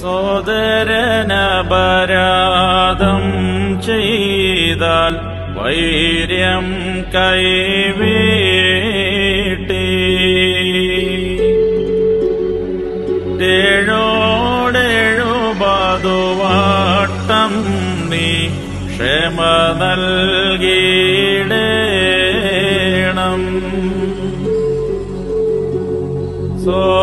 സോദരനപരാധം ചെയ്താൽ വൈര്യം കൈവീട്ടി. ഏഴോടെഴുപതുവാട്ടം നീ ക്ഷമ നൽകിയിടേണം സോദരനെ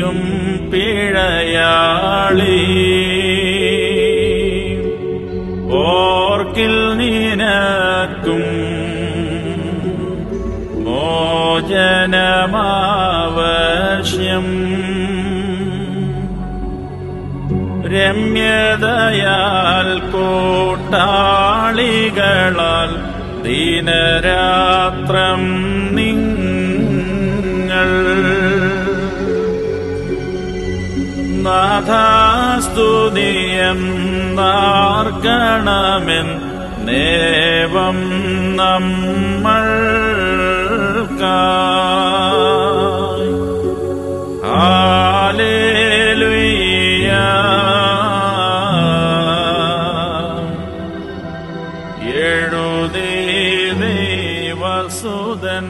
നീയും പിഴയാളി. ഓർക്കിൽ നിനക്കും മോചനമാവശ്യം. രമ്യതയാൽ കൂട്ടാളികളാൽ ദിനരാത്രം നാഥാസ്തുതിയം നാർക്കണമെൻ നേവം നമ്മൾ. എഴുതി ദൈവസുതൻ